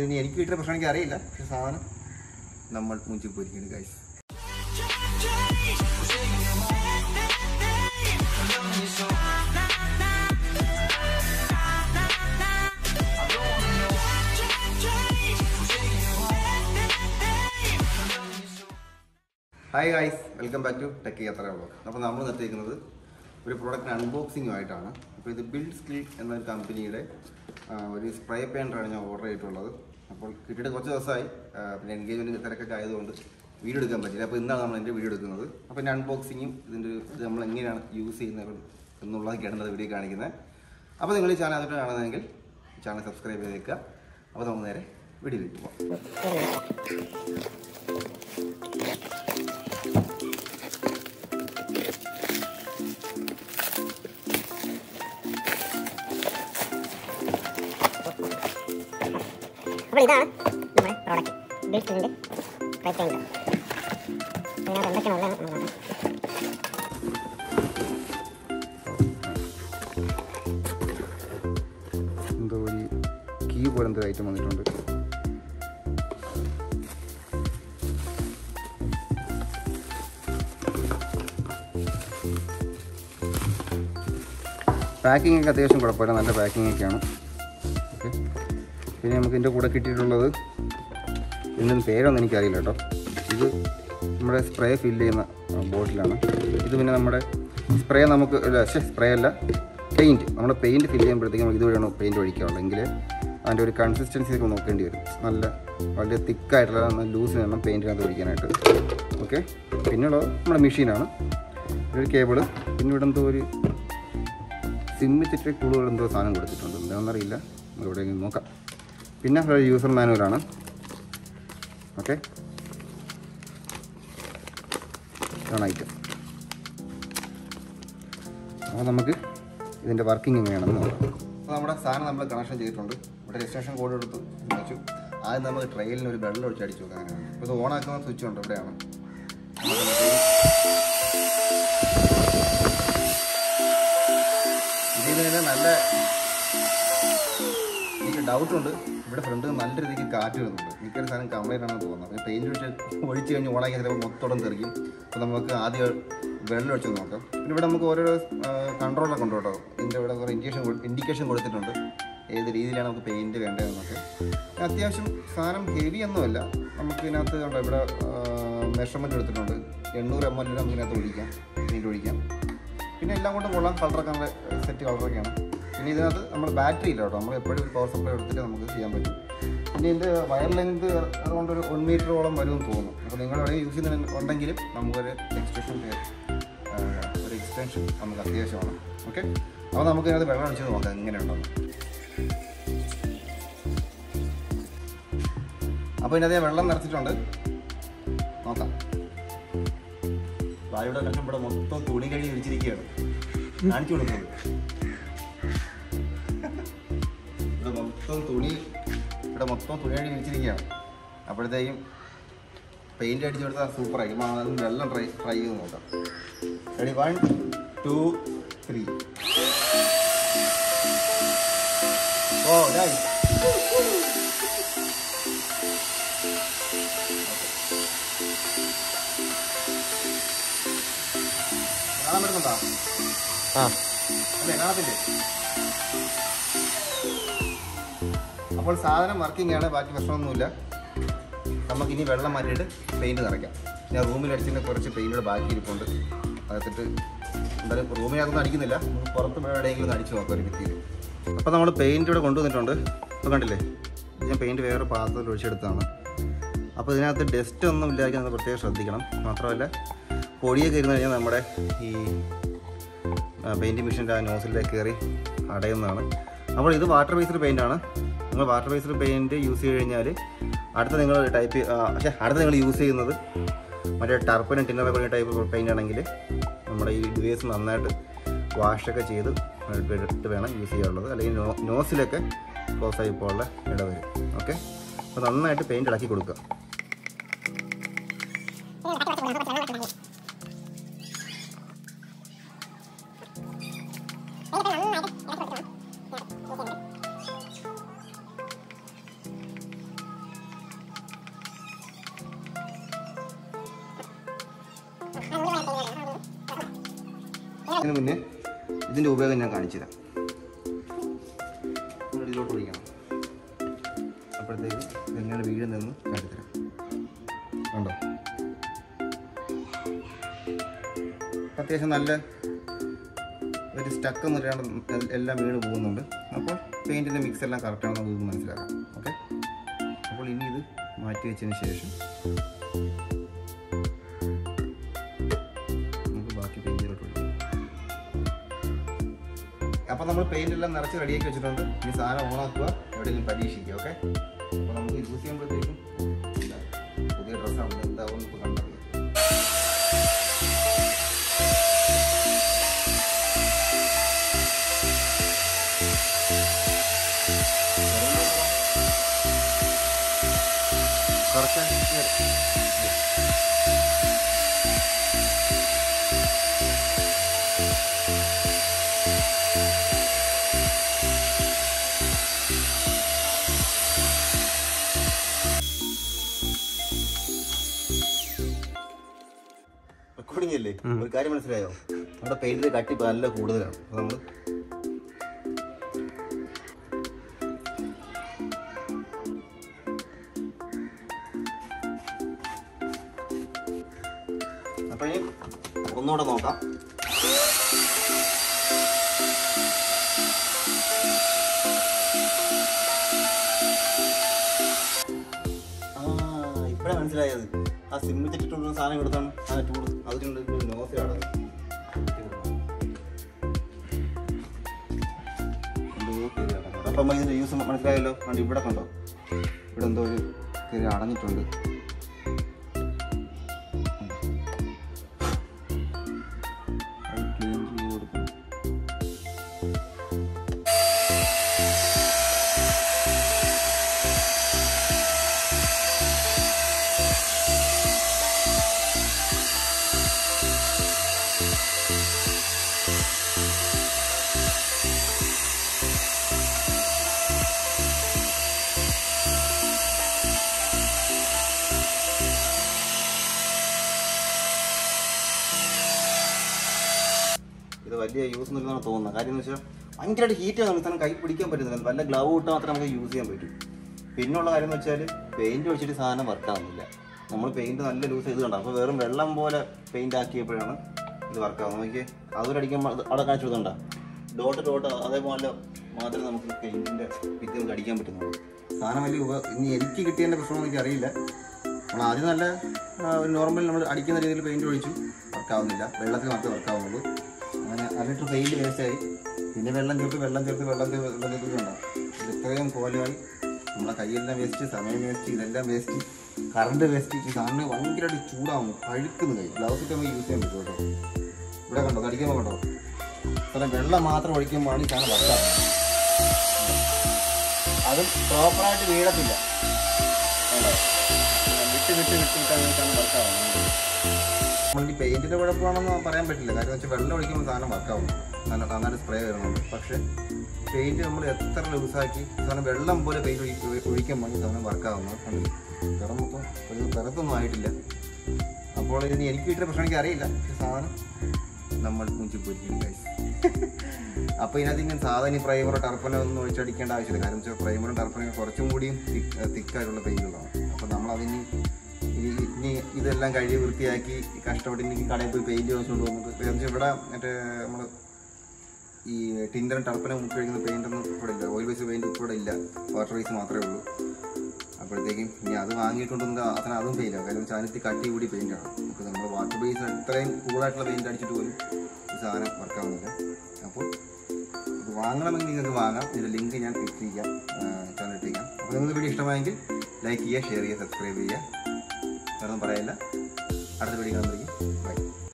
ഇനി എനിക്ക് വീട്ടിലെ പ്രശ്നം എനിക്ക് അറിയില്ല. പക്ഷെ സാധനം നമ്മൾ മുഞ്ചി പോയിരിക്കുന്നു guys hi guys welcome back to tech Yatra vlog അപ്പോൾ നമ്മൾ നിർത്തിയിരിക്കുന്നത് ഒരു പ്രോഡക്റ്റ് അൺബോക്സിംഗ് ആയിട്ടാണ്. അപ്പോൾ ഇത് ബിൽഡ് സ്കിൽ എന്നൊരു കമ്പനിയുടെ ഒരു സ്പ്രേ പെയിന്റാണ് ഞാൻ ഓർഡർ ചെയ്തിട്ടുള്ളത്. അപ്പോൾ കിട്ടിയിട്ട് കുറച്ച് ദിവസമായി പിന്നെ എൻഗേജ്മെന്റ് തിരക്കൊക്കെ ആയതുകൊണ്ട് വീഡിയോ എടുക്കാൻ പറ്റില്ല. അപ്പോൾ ഇന്നാണ് നമ്മൾ എന്റെ വീഡിയോ എടുക്കുന്നത്. അപ്പോൾ എന്റെ അൺബോക്സിങ്ങും ഇതിന്റെ ഇത് നമ്മൾ എങ്ങനെയാണ് യൂസ് ചെയ്യുന്നത് എന്നുള്ളതൊക്കെയാണ് ഇന്നത്തെ വീഡിയോ കാണിക്കുന്നത്. അപ്പോൾ നിങ്ങൾ ഈ ചാനൽ അതിട്ട് കാണുന്നതെങ്കിൽ ചാനൽ സബ്സ്ക്രൈബ് ചെയ്തേക്കുക. അപ്പോൾ നമുക്ക് നേരെ വീഡിയോയിലേക്ക് പോകാം. അപ്പോൾ ഇതാണ് നമ്മൾ പ്രോഡക്റ്റ് ബിൽറ്റിന്റെ പ്രൈസ് ഉണ്ട് അതിനകത്ത് എന്തൊക്കെയാണ് ഉള്ളത് പാക്കിംഗ് ഒക്കെ അത്യാവശ്യം കുഴപ്പമില്ല. നല്ല പാക്കിംഗ് ഒക്കെയാണ്. പിന്നെ നമുക്ക് ഇതിന്റെ കൂടെ കിട്ടിയിട്ടുള്ളത് ഇതിന്റെ പേരൊന്നും എനിക്കറിയില്ല കേട്ടോ. ഇത് നമ്മുടെ സ്പ്രേ ഫില്ല് ചെയ്യുന്ന ബോട്ടിലാണ്. ഇത് പിന്നെ നമ്മുടെ സ്പ്രേ നമുക്ക് സ്പ്രേ അല്ല പെയിന്റ് നമ്മുടെ പെയിന്റ് ഫില്ല് ചെയ്യുമ്പോഴത്തേക്കും നമുക്ക് ഇതുവഴിയാണ് പെയിന്റ് ഒഴിക്കാറുള്ളത് എങ്കിൽ അതിന്റെ ഒരു കൺസിസ്റ്റൻസി ഒക്കെ നോക്കേണ്ടി വരും. നല്ല വളരെ തിക്കായിട്ടുള്ള നല്ല ലൂസ് വേണം പെയിന്റിനകത്ത് ഒഴിക്കാനായിട്ട്. ഓക്കെ പിന്നെയുള്ളത് നമ്മുടെ മെഷീനാണ്. ഒരു കേബിൾ പിന്നെ ഇവിടെ എന്തോ ഒരു സിമ്മിച്ചിട്ട് കൂടുതൽ എന്തോ സാധനം കൊടുത്തിട്ടുണ്ട്. എന്താണെന്നറിയില്ല. ഇവിടെ നോക്കാം. പിന്നെ ഒരു യൂസർ മാനുവലാണ് ഓക്കെ ഐറ്റം അപ്പോൾ നമുക്ക് ഇതിന്റെ വർക്കിംഗ് എങ്ങനെയാണെന്ന് നോക്കാം. അപ്പോൾ നമ്മുടെ സാധനം നമ്മൾ കണക്ഷൻ ചെയ്തിട്ടുണ്ട്. ഇവിടെ രജിസ്ട്രേഷൻ കോഡ് എടുത്ത്. വെച്ചു. ആദ്യം നമുക്ക് ട്രെയിലിന് ഒരു വെള്ളം ഒഴിച്ച് അടിച്ചു നോക്കാം. അങ്ങനെയാണ് ഇപ്പോൾ ഇത് ഓണാക്കുന്ന സ്വിച്ച് ഉണ്ട്. ഇവിടെയാണ്. ഇതിൽ തന്നെ നല്ല എനിക്ക് ഡൗട്ടുണ്ട് ഇവിടെ ഫ്രണ്ട് നല്ല രീതിക്ക് കാറ്റ് വരുന്നുണ്ട്. മിക്കൊരു സാധനം കംപ്ലൈന്റ് ആണെന്ന് തോന്നുന്നത് പെയിന്റ് ഒഴിച്ച് ഒഴിച്ച് കഴിഞ്ഞ് ഓണാക്കി ചിലപ്പോൾ മൊത്തോടം തെറിക്കും. അപ്പോൾ നമുക്ക് ആദ്യം വെള്ളം ഒഴിച്ച് നോക്കാം. പിന്നെ ഇവിടെ നമുക്ക് ഓരോ കൺട്രോളൊക്കെ ഉണ്ട് കേട്ടോ. ഇതിന്റെ ഇവിടെ കുറേ ഇൻഡിക്കേഷൻ ഇൻഡിക്കേഷൻ കൊടുത്തിട്ടുണ്ട്. ഏത് രീതിയിലാണ് നമുക്ക് പെയിന്റ് വേണ്ടതെന്നൊക്കെ അത്യാവശ്യം സാധനം ഹെവി ഒന്നുമല്ല നമുക്ക് ഇതിനകത്ത് കണ്ടോ ഇവിടെ മെഷർമെന്റ് എടുത്തിട്ടുണ്ട്. എണ്ണൂറ് എം എൽ നമുക്ക് ഇതിനകത്ത് ഒഴിക്കാം. പെയിന്റ് ഒഴിക്കാം. പിന്നെ എല്ലാം കൊണ്ടും കൊള്ളാം. കളറൊക്കെ നമ്മുടെ സെറ്റ് കളറൊക്കെയാണ് പിന്നെ ഇതിനകത്ത് നമ്മൾ ബാറ്ററി ഇല്ല കേട്ടോ. നമ്മൾ എപ്പോഴും ഒരു പവർ സപ്ലൈ എടുത്തിട്ട് നമുക്ക് ചെയ്യാൻ പറ്റും. ഇനി ഇതിന്റെ വയർ ലെങ്ത് അതുകൊണ്ട് ഒരു വൺ മീറ്ററോളം വരുമെന്ന് തോന്നുന്നു. അപ്പോൾ നിങ്ങൾ വേണമെങ്കിൽ യൂസ് ചെയ്യുന്ന ഉണ്ടെങ്കിലും നമുക്കൊരു എക്സ്റ്റൻഷൻ ഒരു എക്സ്റ്റൻഷൻ നമുക്ക് അത്യാവശ്യമാണ്. ഓക്കെ അപ്പോൾ നമുക്ക് ഇതിനകത്ത് വെള്ളം അടിച്ച് നോക്കാം എങ്ങനെയുണ്ടെന്ന്. അപ്പോൾ ഇതിനകത്ത് വെള്ളം നിറച്ചിട്ടുണ്ട്. നോക്കാം. വായുടെ കഷ്ടം ഇവിടെ മൊത്തം തുണി കഴിഞ്ഞ് വിരിച്ചിരിക്കുകയാണ്. കാണിച്ചു കൊടുക്കുന്നത് മൊത്തം തുണി ഇവിടെ മൊത്തം തുണി അടി വിരിച്ചിരിക്കുകയാണ് അപ്പോഴത്തേക്കും പെയിന്റ് അടിച്ചു കൊടുത്താൽ സൂപ്പറായി വെള്ളം ട്രൈ ട്രൈ ചെയ്ത് നോക്കാം ready one two three oh guys കാണാൻ പറ്റുന്നുണ്ടോ? ആ. അല്ലേ കാണത്തില്ലേ? അപ്പോൾ സാധനം വർക്കിംഗ് ആണ് ബാക്കി പ്രശ്നമൊന്നുമില്ല നമുക്കിനി വെള്ളം മാറ്റിയിട്ട് പെയിന്റ് നിറയ്ക്കാം. ഞാൻ റൂമിൽ അടിച്ചിട്ട് കുറച്ച് പെയിന്റുകൾ ബാക്കി ഇരിപ്പുണ്ട്. അകത്തിട്ട് എന്തായാലും റൂമിനകത്തൊന്നും അടിക്കുന്നില്ല. നമുക്ക് പുറത്ത് എവിടെയെങ്കിലും അടിച്ച് നോക്കാം ഒരു ഭിത്തിയിൽ. അപ്പോൾ നമ്മൾ പെയിന്റ് ഇവിടെ കൊണ്ടുവന്നിട്ടുണ്ട്. ഇപ്പോൾ കണ്ടില്ലേ? ഞാൻ പെയിന്റ് വേറെ പാത്രത്തിൽ ഒഴിച്ചെടുത്താണ് അപ്പോൾ ഇതിനകത്ത് ഡസ്റ്റ് ഒന്നും ഇല്ലാതെ നമ്മൾ പ്രത്യേകം ശ്രദ്ധിക്കണം. മാത്രമല്ല പൊടിയൊക്കെ കയറി കഴിഞ്ഞാൽ നമ്മുടെ ഈ പെയിന്റിങ് മെഷീന്റെ ആ നോസിലേക്ക് കയറി അടയുന്നതാണ്. അപ്പോൾ ഇത് വാട്ടർ ബേസ്ഡ് പെയിന്റ് ആണ്. നിങ്ങൾ വാട്ടർ ബേസ്ഡ് പെയിന്റ് യൂസ് ചെയ്ത് കഴിഞ്ഞാൽ അടുത്ത നിങ്ങൾ ടൈപ്പ് പക്ഷേ അടുത്ത നിങ്ങൾ യൂസ് ചെയ്യുന്നത് മറ്റേ ടർപ്പനും ടിന്നർ പറഞ്ഞ ടൈപ്പ് പെയിന്റ് ആണെങ്കിൽ നമ്മുടെ ഈ ഡിവൈസ് നന്നായിട്ട് വാഷൊക്കെ ചെയ്ത് ഇട്ട് വേണം യൂസ് ചെയ്യാനുള്ളത്. അല്ലെങ്കിൽ നോസിലൊക്കെ ക്ലോസ് ആയി പോകാനുള്ള ഇടവരും ഓക്കെ അപ്പോൾ നന്നായിട്ട് പെയിന്റ് ഇളക്കി കൊടുക്കുക. അതിന് പിന്നെ ഇതിന്റെ ഉപയോഗം ഞാൻ കാണിച്ചു തരാം ഇതിലോട്ട് ഒഴിക്കണം. അപ്പോഴത്തേക്ക് എങ്ങനെ വീഴുന്നതെന്ന് കാണിത്തരാം കണ്ടോ? അത്യാവശ്യം നല്ല ഒരു സ്റ്റക്ക് നിറയാണ്ട് എല്ലാം വീണ് പോകുന്നുണ്ട്. അപ്പോൾ പെയിന്റിന്റെ മിക്സ് എല്ലാം കറക്റ്റാണെന്ന് നമുക്ക് മനസ്സിലാക്കാം. ഓക്കെ അപ്പോൾ ഇനി ഇത് മാറ്റി വെച്ചതിന് ശേഷം അപ്പോൾ നമ്മൾ പെയിന്റ് എല്ലാം നിറച്ച് റെഡിയാക്കി വെച്ചിട്ടുണ്ട്. ഇനി സാധനം ഓണാക്കുക എവിടെയെങ്കിലും പരീക്ഷിക്കുക ഓക്കെ അപ്പോൾ നമുക്ക് യൂസ് ചെയ്യുമ്പോഴത്തേക്കും പുതിയ ഡ്രസ്സാണ് എന്താവും ഇപ്പോൾ കണ്ടത് കുറച്ച് റെക്കോർഡിംഗ് ഒരു കാര്യം മനസ്സിലായോ? നമ്മുടെ പെയിന്റിന്റെ കട്ടി നല്ല കൂടുതലാണ്. നമ്മൾ നമ്മൾ അപ്പൊ ഇനി ഒന്നുകൂടെ നോക്കാം. ഇപ്പഴാ മനസ്സിലായത്. ആ സിമ്മിൽ തെറ്റിട്ടുള്ള സാധനം എടുത്താണ് ആ ടൂൾ അതിനുള്ള നോസിലാണ് അപ്പം ഇതിന്റെ യൂസ് മനസ്സിലായല്ലോ. കണ്ട്? ഇവിടെ കണ്ടോ? ഇവിടെ എന്തോ ഒരു അടഞ്ഞിട്ടുണ്ട്. വലിയ യൂസ് ഒന്നുമില്ലെന്നാണ് തോന്നുന്നത്. കാര്യം എന്ന് വെച്ചാൽ ഭയങ്കരമായിട്ട് ഹീറ്റ് ആണ് സാധനം കൈ പിടിക്കാൻ പറ്റുന്നില്ല. വല്ല ഗ്ലൗ ഇട്ട് മാത്രമേ നമുക്ക് യൂസ് ചെയ്യാൻ പറ്റൂ. പിന്നുള്ള കാര്യം എന്ന് വെച്ചാൽ പെയിന്റ് ഒഴിച്ചിട്ട് സാധനം വർക്ക് ആവുന്നില്ല. നമ്മൾ പെയിന്റ് നല്ല ലൂസ് ചെയ്ത് കണ്ടോ. അപ്പോൾ വെറും വെള്ളം പോലെ പെയിന്റ് ആക്കിയപ്പോഴാണ് ഇത് വർക്ക് ആവുന്നത്. നോക്കിയേ അതൊരു അടിക്കുമ്പോൾ അവിടെ കാണിച്ചു കൊടുക്കണ്ട. ഡോട്ട് ഡോട്ട് അതേപോലെ മാത്രമേ നമുക്ക് പെയിന്റിന്റെ ഭിത്തി നമുക്ക് അടിക്കാൻ പറ്റുന്നുള്ളൂ. സാധനം വലിയ ഇനി എനിക്ക് കിട്ടിയതിന്റെ പ്രശ്നമൊന്നും എനിക്ക് അറിയില്ല. നമ്മൾ ആദ്യം നല്ല നോർമൽ നമ്മൾ അടിക്കുന്ന രീതിയിൽ പെയിന്റ് ഒഴിച്ചു. വർക്കാവുന്നില്ല വെള്ളത്തിൽ മാത്രമേ വർക്കാവുന്നുള്ളൂ അങ്ങനെ അര ലിറ്റർ വേസ്റ്റായി പിന്നെ വെള്ളം ചേർത്ത് വെള്ളം ചേർത്ത് വെള്ളം ചേർത്ത് വെള്ളം ചേർത്ത് വേണ്ട ഇത്രയും കോലമായി നമ്മളെ കൈയെല്ലാം വേസ്റ്റ് സമയം വേസ്റ്റ് ഇതെല്ലാം വേസ്റ്റ് കറണ്ട് വേസ്റ്റ് ഈ സാധനം ഭയങ്കരമായിട്ട് ചൂടാവും പഴുക്കുന്ന കൈ ഗ്ലൗസ് ഇട്ട് നമുക്ക് യൂസ് ചെയ്യാൻ പറ്റും കേട്ടോ ഇവിടെ കണ്ടോ കടിക്കുമ്പോൾ കണ്ടോ അത്ര വെള്ളം മാത്രം ഒഴിക്കുമ്പോഴാണ് ഈ സാധനം വർക്കാവുന്നത് അതും പ്രോപ്പറായിട്ട് വീഴത്തില്ല? വിട്ട് വിട്ട് വിട്ട് വിട്ടാണ് വർക്കാവുന്നത് ഈ പെയിന്റിന്റെ കുഴപ്പമാണെന്ന് പറയാൻ പറ്റില്ല. കാര്യം വെച്ചാൽ വെള്ളം ഒഴിക്കുമ്പോൾ സാധനം വർക്കാവും നല്ല നന്നായിട്ട് സ്പ്രേ വരുന്നുണ്ട്. പക്ഷേ പെയിന്റ് നമ്മൾ എത്ര ലൂസാക്കി സാധനം വെള്ളം പോലെ പെയിന്റ് ഒഴിക്കുമ്പോൾ ഈ സാധനം വർക്കാവുന്നത് കണ്ടില്ലേ? നിറം മൊത്തം ഒരു തരത്തൊന്നും ആയിട്ടില്ല. അപ്പോൾ ഇനി എനിക്ക് വീട്ടിലെ പ്രശ്നം എനിക്ക് അറിയില്ല. പക്ഷേ സാധനം നമ്മൾ മുഞ്ചിപ്പോയിരിക്കും ഗൈസ് അപ്പോൾ ഇതിനകത്ത് ഇങ്ങനെ സാധാരണ ഈ പ്രൈമറോ ടർപ്പനോ ഒന്നും ഒഴിച്ചടിക്കേണ്ട ആവശ്യമില്ല. കാരണം വെച്ചാൽ പ്രൈമറും ടർപ്പനൊക്കെ കുറച്ചും കൂടിയും തിക്കായിട്ടുള്ള പെയിന്റുകളാണ് അപ്പോൾ ഈ ഇനി ഇതെല്ലാം കഴുകി വൃത്തിയാക്കി കഷ്ടപ്പെട്ട് ഇനി കടയിൽ പോയി പെയിന്റ് വാങ്ങിച്ചുകൊണ്ട് വന്നിട്ട് വെച്ചാൽ ഇവിടെ മറ്റേ നമ്മൾ ഈ ടിൻഡറും ടർപ്പനും മുക്കി കഴിക്കുന്ന പെയിന്റ് ഒന്നും ഇവിടെ ഇല്ല. ഓയിൽ ബേസ് പെയിന്റ് ഇവിടെ ഇല്ല. വാട്ടർ ബേസ് മാത്രമേ ഉള്ളൂ. അപ്പോഴത്തേക്കും ഇനി അത് വാങ്ങിയിട്ടുണ്ടെങ്കിൽ അതിന് അതും പെയിന്റ് കാരണം കാര്യം അതിനകത്ത് കട്ടി കൂടി പെയിന്റ് ആണ്. നമുക്ക് നമ്മൾ വാട്ടർ ബേസ് അത്രയും കൂളായിട്ടുള്ള പെയിന്റ് അടിച്ചിട്ട് പോലും ഈ സാധനം വർക്കാവുന്നില്ല അപ്പോൾ ഇത് വാങ്ങണമെങ്കിൽ നിങ്ങൾക്ക് വാങ്ങാം. ഇതിന്റെ ലിങ്ക് ഞാൻ ഇട്ടിരിക്കാം. ചാനൽ ഇട്ടിരിക്കാം. അപ്പോൾ നിങ്ങൾക്ക് വീഡിയോ ഇഷ്ടമായെങ്കിൽ ലൈക്ക് ചെയ്യുക ഷെയർ ചെയ്യുക സബ്സ്ക്രൈബ് ചെയ്യുക. വേറെ ഒന്നും പറയില്ല. അടുത്ത വീഡിയോ കാണുമ്പോഴേക്കും ബൈ